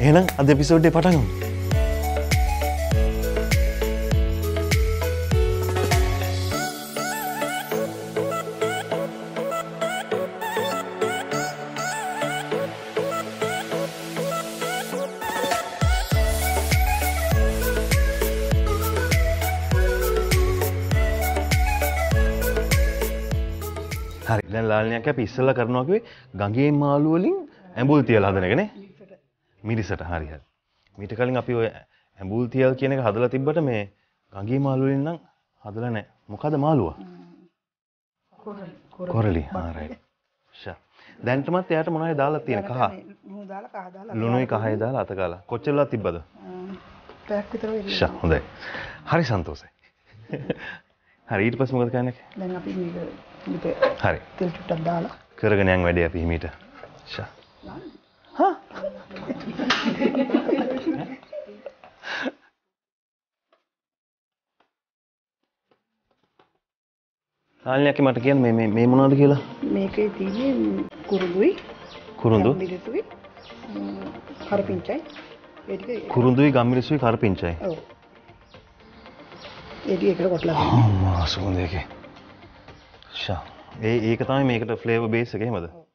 එහෙනම් අද එපිසෝඩ්ඩේ පටගමු. හරි දැන් ලාලනයක් අපි ඉස්සල්ලා කරනවා කිව්වේ ගඟේ මාළු වලින් ඇඹුල් තියලා හදන එකනේ මිරිසට. හරි හරි. මීට කලින් අපි ඔය ඇඹුල් තියල් කියන එක හදලා තිබ්බට මේ ගඟේ මාළු වලින් නම් හදලා නැහැ. මොකද මාළුවා? කොරලි ආ රයිට් ෂා. දැන්ටමත් එයාට මොනවද දාලා තියෙන කහ? ලුණු දාලා කහ දාලා. ලුණුයි කහයි දාලා අත කාලා කොච්චරලා තිබ්බද? පැයක් විතර වෙලා ෂා හොඳයි. හරි සන්තෝසයි හරි ඊට පස්සේ මොකද කරන්නේ? දැන් අපි මේක හරි. තෙල් ටිකක් දාලා. කරගෙන යන් වැඩේ අපි හිමීට. ෂා ආල්නයක් මට කියන්න මේ මේ මේ මොනවද කියලා? මේකේ තියෙන්නේ කුරුඳුයි. කුරුඳු? මිරිසුයි කරපිංචයි. ඒ ටික කුරුඳුයි ගම්මිරිසුයි කරපිංචයි. ඔව්. ඒ ටික එකට කොටලා දෙන්න. අම්මා එකේ. ෂා. ඒ ඒක තමයි මේකට ෆ්ලේවර් බේස් එක. එහෙමද? හ්ම්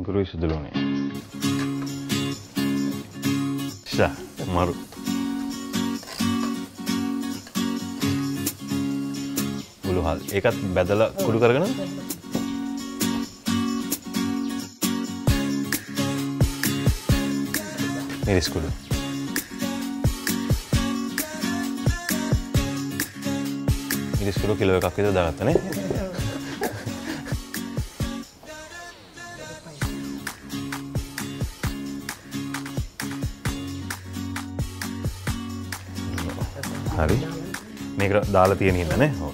ඉංගුරුයි සුදුලෝනේ ෂා මරු උළුහල් ඒකත් බැදලා කුඩු කරගෙන? මිරිස් කුඩු. මිරිස් කුඩු කිලෝ එකක් විතර දාගත්තනේ හරි. මේකට දාලා තියෙන හින්දානේ ඔව්.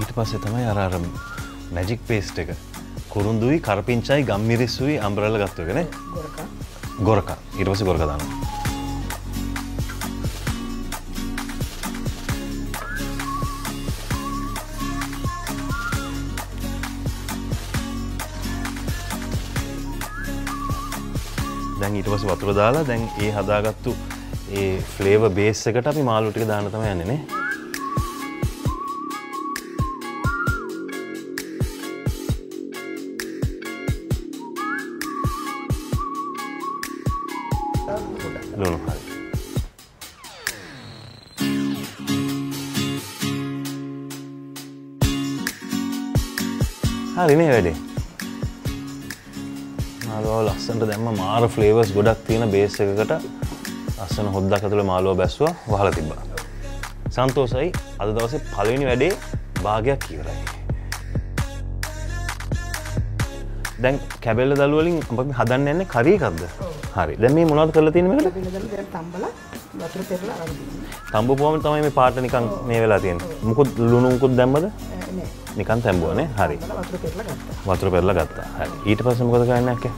ඊට පස්සේ තමයි අර අර මැජික් පේස්ට් එක. කුරුඳුයි කරපිංචයි ගම්මිරිස්සුයි අම්බරල ගත්තු එකනේ ගොරකා. ගොරක. ඊට පස්සේ ගොරක දානවා දැන් ඊට පස්සේ වතුර දාලා දැන් ඒ හදාගත්තු ඒ ෆ්ලේවර් බේස් එකට අපි මාළු ටික දාන්න තමයි යන්නේ නේ. ලුණු හරි. හරිනේ වැඩේ. ලස්සනට දැම්ම මාර ෆ්ලේවර්ස් ගොඩක් තියෙන බේස් එකකට ලස්සන හොද්දක් ඇතුළ මාළුව බැස්වා වහලා තිබ්බා. සන්තෝසයි අද දවසේ පළවෙනි වැඩේ භාගයක් ඉවරයි. දැන් කැබෙල්ල දළුවලින් අපි හදන්න යන්නේ කරි එකක්ද? හරි. දැන් මේ මොනවද කරලා තියෙන්නේ මේකට? තම්බලා වතුර පෙරලා. තඹ පුවම තමයි මේ පාට නිකන් මේ වෙලා තියෙන්නේ. මුකුත් ලුණු මුකුත් දැම්මද? නිකන් තැඹුවනේ. හරි. වතුර පෙරලා ගත්තා. හරි. ඊට පස්සේ මොකද කරන්නේ අක්කේ?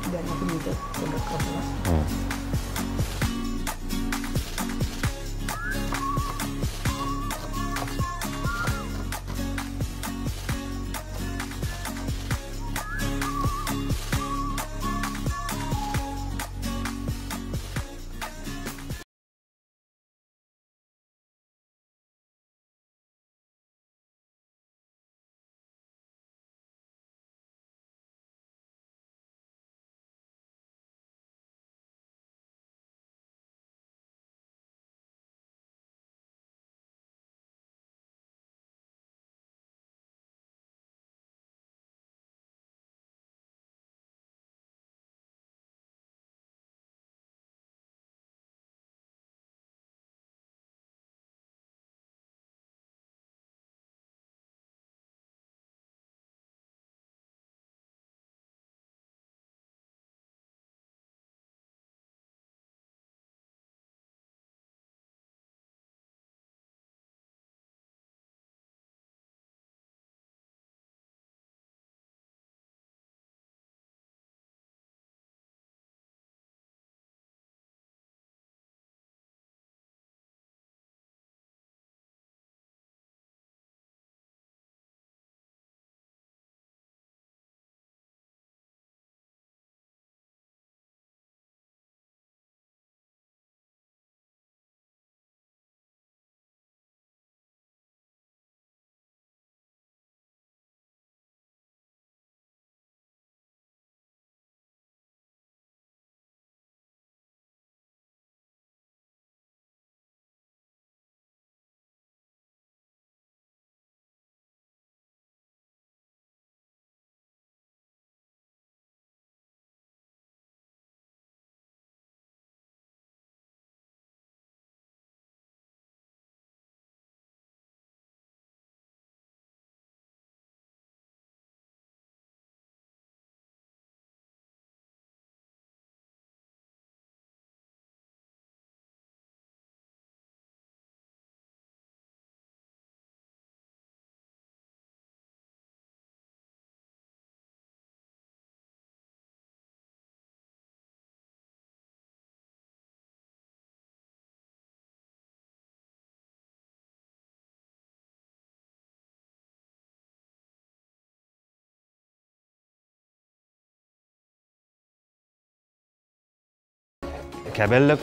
කැබැල්ල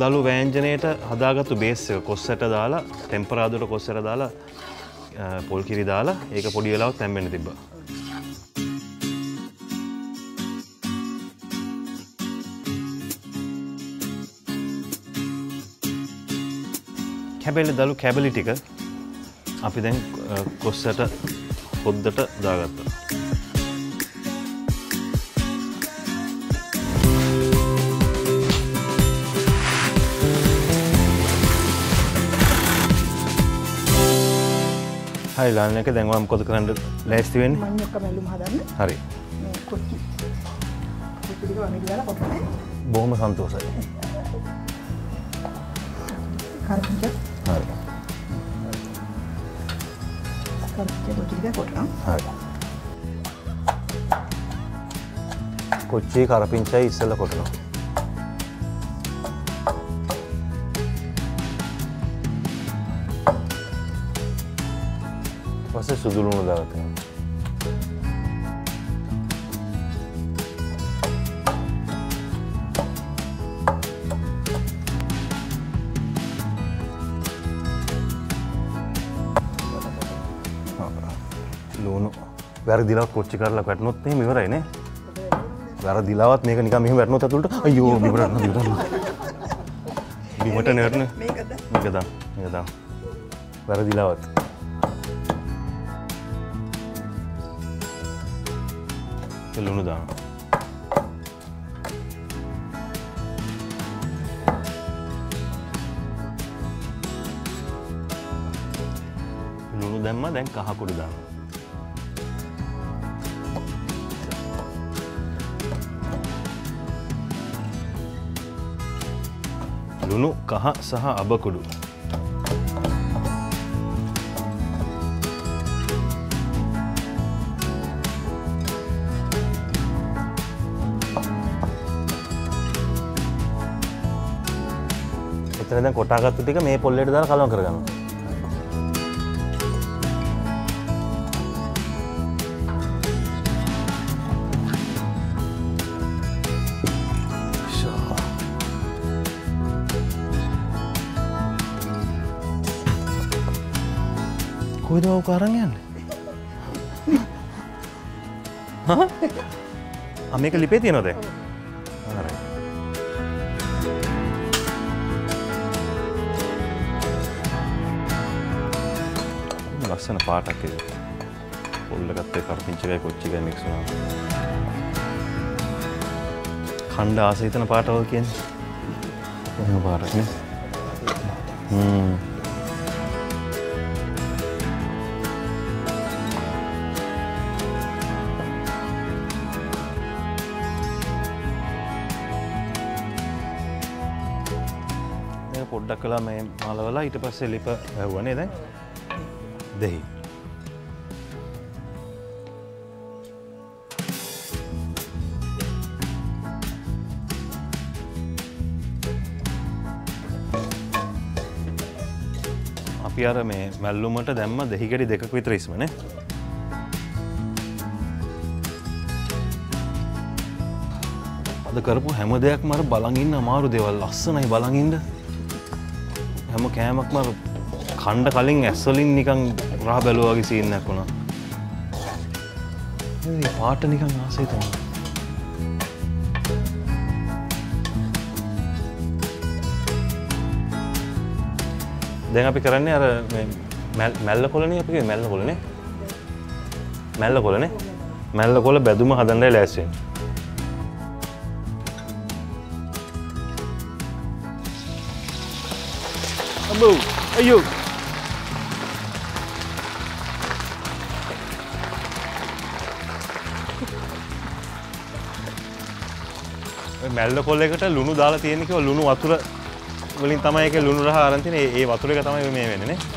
දළු වෑන්ජනයට හදාගත්තු බේස් එක කොස්සට දාලා ටෙම්පරාදුට කොස්සර දාලා පොල් කිරි දාලා ඒක පොඩි වෙලාවත් තැම්බෙන තිබ කැබෙල්ල දළු කැබලි ටික අපි දැන් කොස්සට හොද්දට දාගත්තා. හරි ලාලනක දැන්වාම් කොත කරන්න ලෑස්තිවෙන් හරි. බොහොම සන්තෝසයි කොච්චේ කරපිංචයි ඉස්සල කොටනවා පස්සේ සුදුලුණු දාගතනවා ලුණු වැරදිලක් කොච්චි කරලා පැටනොත් එහෙම ඉවරයිනේ වැරදිලාවත් මේක නිකන් මෙහෙම වැටුනොත් ඇතුළට අයියෝ බිමට බිමට නෑරන. මේක දා මේක දා වැරදිලාවත් ලුණු දාන ලුණු දැම්ම දැන් කහකුඩු දානවා ලුණු කහ සහ අබකුඩු එතන දැන් කොටාගත්තු ටික මේ පොල්ලේට දාලා කලවම් කරගන්නවා ෂා. කොයිද ඔව් අරන් යන්නේ? හා? මේක ලිපේ තියෙනවද? ලස්සන පාටක් එක. පොල්ල ගත්තේ කරපිංචකයි කොච්චිකයි මික්ස් වුණා. ඛණ්ඩ ආසහිතන පාටවල් කියන්නේ. එහෙම පාටක් නේ. හ්ම්. මේ පොඩ්ඩක් කලා මේ මලවලා ඊට පස්සේ ලිප ඇහුවනේ දැන් දෙහි අපි අර මේ මැල්ලුමට දැම්ම දෙහිගඩි දෙකක් විතර ඉස්මනේ. අද කරපු හැම දෙයක් මර බලඟින්න අමාරු දේවල් ලස්සනයි බලඟින්ට හැම කෑමක් මර කණ්ඩ කලින් ඇස්වලින් නිකං රහ බැලුවගේ සිීන්නක් වුණා. පාට නිකං ආසේ තම දැන් අපි කරන්නේ අර මේ මැල්ල කොලනේ අපි මැල්ල කොලනේ මැල්ල කොලනේ මැල්ල කොල බැදුම හදන්නයි ලෑස්වෙන් අම්බෝ අයියෝ මැල්ල කොල්ලෙකට ලුණු දාලා තියෙනක ලුණු වතුර වලින් තමයි එක ලුණු රහ අරන් තියෙන්නේ ඒ වතුර එක තමයි මේ වෙන්නේ නේ?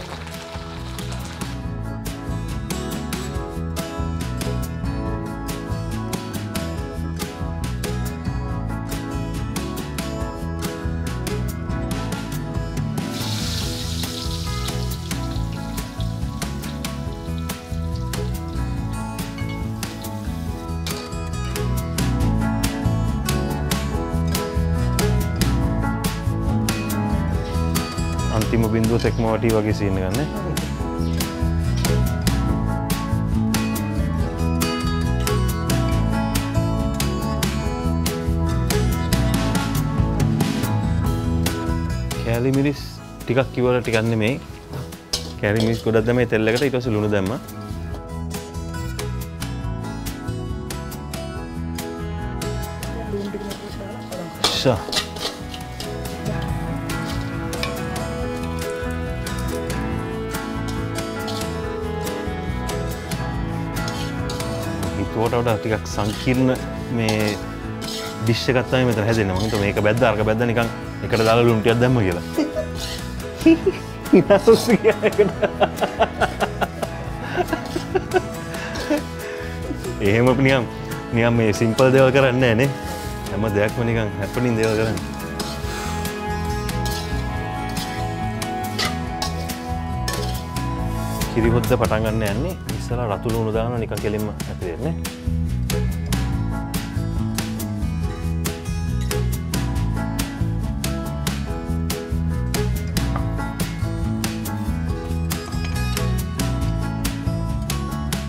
අන්තිම බින්දුව තෙක්මවටී වගේ සින්න ගන්න. කෑලි මිරිස් ටිකක් කිවල ටිකන්න මේ කැරි මිස් ගොඩක් මේ තෙල්ලකට ඉටස ලුණු දැම්ම ලුණු ටික මේක දාලා බලන්න. ෂා. හිතුවට වඩා ටිකක් සංකීර්ණ මේ දිශ්ෂ කත්තම මෙත හැදෙන මහිත මේක බැද්ද අර්ක බැද්ද නිකං එකට දාලා ලුන්ටියක් දැම්ම කියලා. එහෙම නියම් නියම් මේ සිම්පල් දෙවල් කරන්න ෑනේ. හැම දෙයක්ම නිකං හැපනින් දේව කරන්න. කිරිහොද්ද පටන්ගන්න යන්නේ ඉස්සල රතුළු උනුදාන නික කෙලින්ම ඇතිවෙන්නේ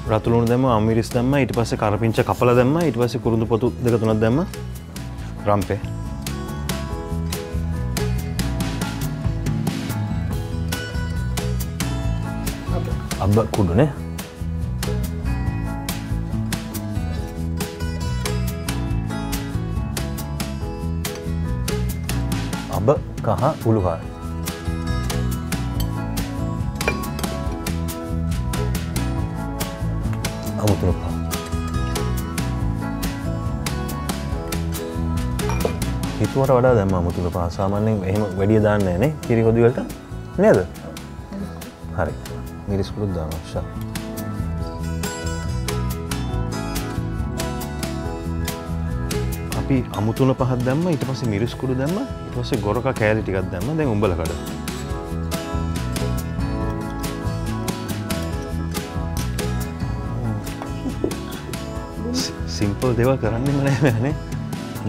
රතුළුණු දැම අමිරිස් දැම්ම ඉට පස්ස කරපිංච කපල දැම්ම ඉට පස්ස කුරුදු පොතු දෙක තුනක් දැම්ම. රම්පේ. අබ කුඩුනේ කහ උළුකාර අමුතුර පා හිතුවට වඩා දැම්ම අමුතුර පාසාමන්නෙන් එහෙම වැඩිය දාන්න නේ. කිරි හොදිවලට නේද? හරි. මිරිස්කුළුත් දාමක්ෂා අපි අමුතුන පහත් දැම්ම ඊට පස්සේ මිරිස්කුඩු දැම්ම ඊට පස්සේ ගොරක කෑලි ටිකක් දැම්ම. දැන් උඹලකඩ සිම්පල් දෙවල් කරන්නෙම නෑ මෑනේ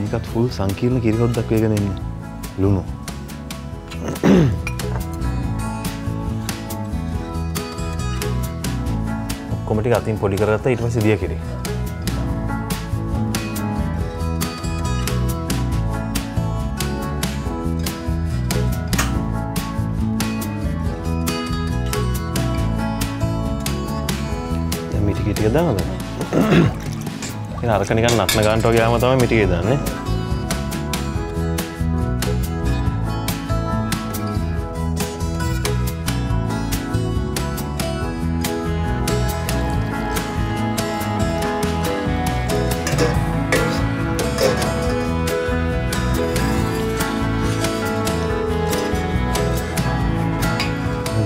ඒකත් ෆුල් සංකීර්ණ කිරිහොද්දක් වේගෙන එන්නේ ලුණු. ඔක්කොමටි අතින් පොඩි කරගත්ත ඊට පස්සේ දිය කිරි දැන් මිටි ටික දානද? ඒ අරක නිකන් නටන ගන්නට වගේ ආම තමයි මිටි දාන්නේ.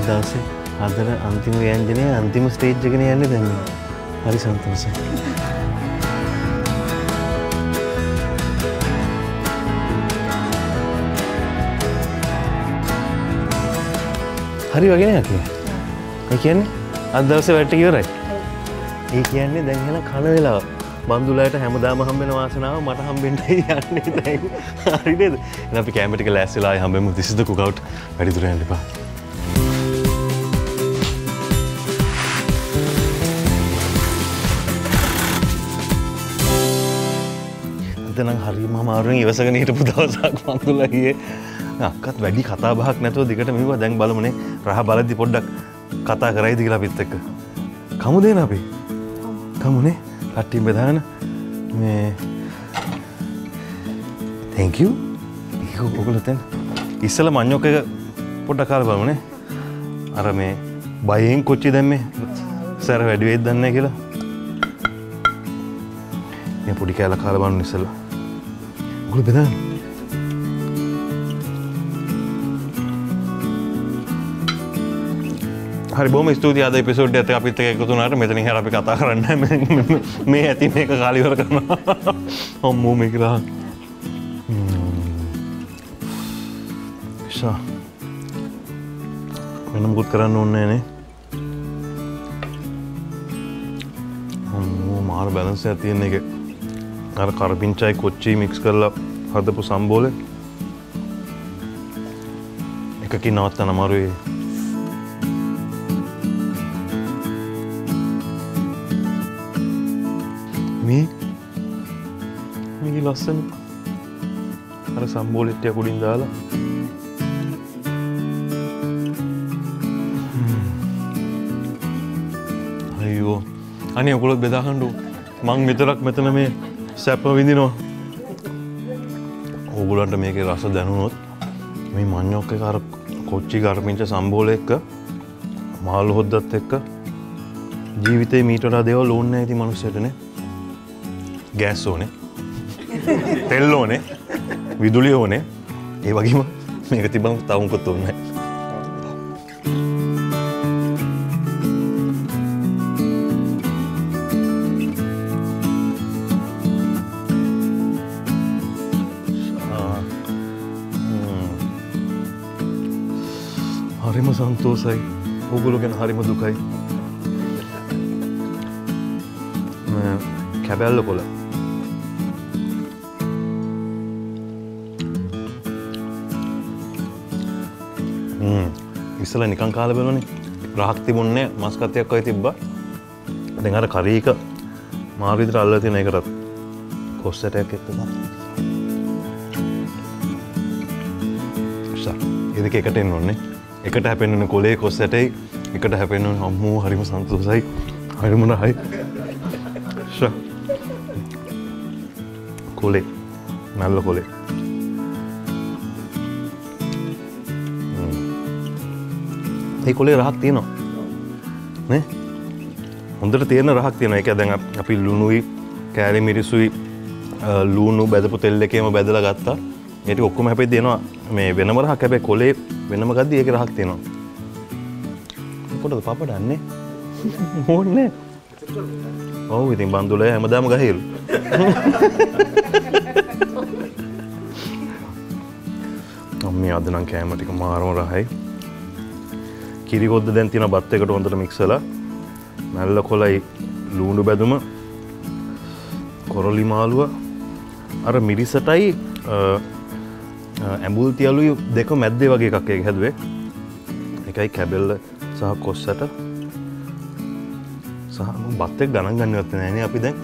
දවසේ අදර අන්තිම ව්‍යංජනය අන්තිම ස්ටේජ්ජගෙන යන්න දැන්න හරි සන්තෝස හරි වගෙන ඇති ඒ කියන්නේ අදවස වැට්ට කිවරයි ඒ කියන්නේ දැන්හෙන කන වෙලා බන්දුලට හැමදාම හම්බෙන වාසනාව මට හම්බෙන්ට යන්නේ දැන්. හරිනේද එ අපි කෑමටික ලැස්සලා හම්බෙම. තිසිද කුකවට් වැඩිදුරයන්ටපා එතනම් හරිම අමාරුවෙන් ඉවසගෙන හිටපු දවසක් මංගුල ගියේ. අක්කත් වැඩි කතා බහක් නැතුව දිගට මෙව දැන් බලමුණේ රහ බලද්දි පොඩ්ඩක් කතා කරයිද කියලා අපිත් එක්ක. කමු දෙන අපි? කමුණේ කට්ටිම් බෙදාගෙන මේ තැංක ඒක ඔකලතැන් ඉස්සල මං්ඥෝක එක පොඩ්ඩ කාල බලමුණේ අර මේ බයෙන් කොච්චි දැම්මේ සැර වැඩිවෙත් දන්න කියලා. මේ පොඩි කෑල කාල බලන්න ඉස්සල්ලා. ගුල බෙදන්න හරි බොම ස්තුති අද පිසෝඩ් ඇත අපිත් එකතුනට මෙතන හ අපි කතා කරන්න මේ ඇති මේක කාලිවර කරන හොම්මූ මේ කියලා ෂා. වෙනමුකුත් කරන්න ඕන්නේනේ මාර බැලන්ස ඇතියන්නේ එක. අර කරපිංචයි කොච්චි මික්ස් කරලා හදපු සම්බෝල. එක එකකින් නවත්තන අමාරුවේ. මේ? මේ ලස්සන අර සම්බෝලෙට්ටය කුඩින් දාලා. අයෝ අනේ ඔකොළොත් බෙදාහන්ඩු මං විතරක් මෙතන මේ සැප විඳිනවා ඕගුලන්ට මේක රස දැනුනොත් මේ මං්ඥොක්ක කර කොච්චි ගර්මිංච සම්බෝල එක්ක මාල් හොද්දත් එක්ක ජීවිතේ මීටඩා දෙව ලෝන්න ඇති මනුස්සයටන ගෑස් ඕනේ. තෙල් ඕනේ. විදුලිය ඕනේ. ඒ වගේම මේක තිබම් තවුන්කොත් ඔන්නයි සන්තෝසයි ඔගුලු ගැන හරිම දුකයි. කැබැල්ල කොල ඉස්සල නිකං කාල බලනේ රහක් තිබුන්නේ මස්කතයක් ඔය තිබ්බ. දෙහට කරීක මාරිදිර අල්ල තින එකටත් කොස්සටයක් එක්තම එදක එකට එන්න ඔන්නේ එකට හැපෙන්න්න කොලේ කොස්සටයි එකට හැපෙන්න්න හම්මූ හරිම සන්තුසයි. හරිමුණ හයි කොලේ. නැල්ල කොලේ. ඒ කොලේ රහක් තියෙනවා. නේ? හොඳට තියෙන රහක් තියෙන එක දැන් අපි ලුණුයි කෑලි මිරිසුයි ලූුණු බැදපු තෙල්ල එකේම බැදල ගත්තා. ඒට ඔක්කොම හැපේ දෙනවා. මේ වෙනම රහක් හැබැ කොලේ වෙනම ගද්දී ඒක රහක් තියෙනවා. කොටද පප දන්නේ ඕන්න ඔවු ඉතින් බන්දුල හැමදාම ගහිල්. අම්ම අදනම් කෑමටික මාරම රහයි. කිරිකොද්ද දැන් තින බත් එකට හොඳට මික්සල මැල්ල කොලයි ලූුණු බැදුම කොරොලි මාළුව. අර මිරිසටයි ඇඹුල් තියලුයි දෙක මැද්දේ වගේ එකක් එක හැදුවේ. එකයි කැබෙල්ල සහ කොස්සට සහ බත්තෙක් ගණන් ගන්නවත්ත නෑන අපි දැන්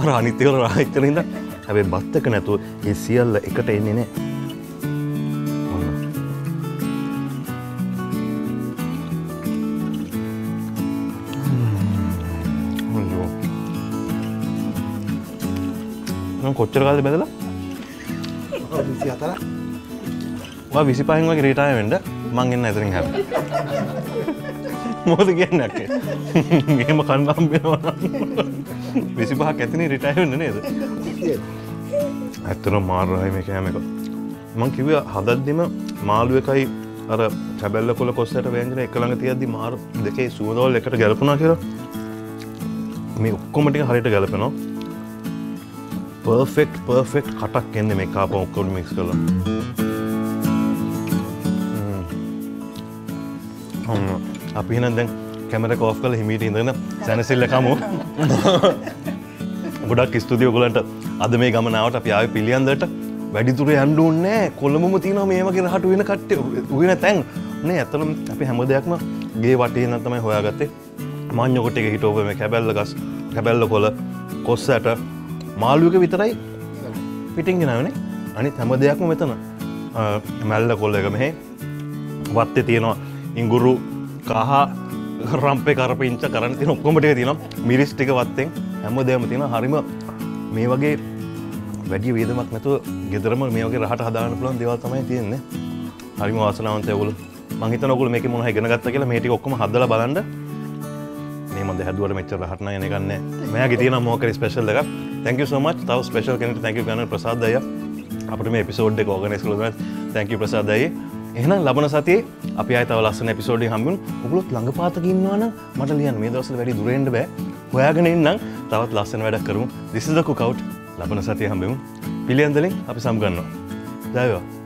අර අනිත්‍යවල රාහිතරද හැබේ බත්තක නැතුව ඒ සියල්ල එකට එන්නේ නෑ කොච්චර කාලද බැදලා? විසි අතර විසි පහින් වගේ රීටාය වෙන්ඩ මං එන්න ඇතරින් හැ මෝද කියන්නක් ඒම කන්නම් වෙනවා විසි පහක් ඇතින රිටාය වෙන්න නේද? ඇත්තන මාර්රහය මේ කෑමක මං කිව හදද්දිම මාළුව එකයි අර චැබැල්ල කොල කොස්සට වෑන්ජන එකළඟ තියද්දි මාර් දෙකේ සුවදවල් එකට ගැලපුනා කියලා. මේ ඔක්කොමටික හරිට ගැලපෙනවා. පර්ෆෙක්් පර්ෆෙක්් කටක් එන්න මේ කාප ඔක්කොඩ මික්ස් කළ අපි හින දැන් කැමර කෝෆ් කල හිමීට ඉඳන සැනසිල්ලකමු ගොඩක් ස්තුතිය ගොලන්ට අද මේ ගමනාවට ආය පිළියන්දට වැඩිතුර ඇන්ඩුන්නෑ කොළඹම තින මේමගේ හට වෙන කට්ට වෙන තැන්. නේ ඇතනම් අපි හැම දෙයක්ම ගේ වටේ නත්තමයි හොයාගත්තේ. මං්යොකොට එක හිටෝව මේ කැබැල්ල ගස් කැබැල්ල කොල කොස්ස ඇට මාළුවක විතරයි පිටිං ගෙනවනේ. අනි හැම දෙයක්ම මෙතන. මැල්ල කොල්ල එක මෙහෙ. වත්තේ තියෙනවා ඉංගුරු කහ රම්පේ කරපිංච කරන්න තින ඔක්කොමට තිනම් මිරිස් ටික වත්තෙන් හැම දෙයම තින හරිම මේ වගේ වැඩි වේදමක් නැතුව ගෙදරම මේ වගේ රහට හදාන්න පුළන් දෙවල් තමයි තියෙන්නේ. හරිම වාසනාවන්තය ඔගුල මහිත නොකුල මේක මොහ ගෙන ගත්ත කියලා මේටි ඔක්කොම හදල බලන්න. මේමද හැදුවට මෙච්චර හටන යනගන්න මේ තියන මෝකර ස්පේශල් එක තැක සමත් තව ස්පේශල් කෙනට තැක ගන ප්‍රසාදය අපට මේ පිසෝඩ් එක ඕගනස් කළ තැක ප්‍රසාදයි එහන ලබන සතියේ අපි අතව ලස්සන පිසෝඩි හම්බුන්. උගලොත් ළඟ පාතකින්නවාන මට ලියන් මේ දවස වැඩි දුරෙන්ට බෑ. හොයාගෙන ඉන්නම් තවත් ලස්සන වැඩක් කරුම්. දිසිදකු කවට් ලබන සතිය හම්බෙමු. පිළියන්දලින් අපි සම්ගන්නවා. දයවා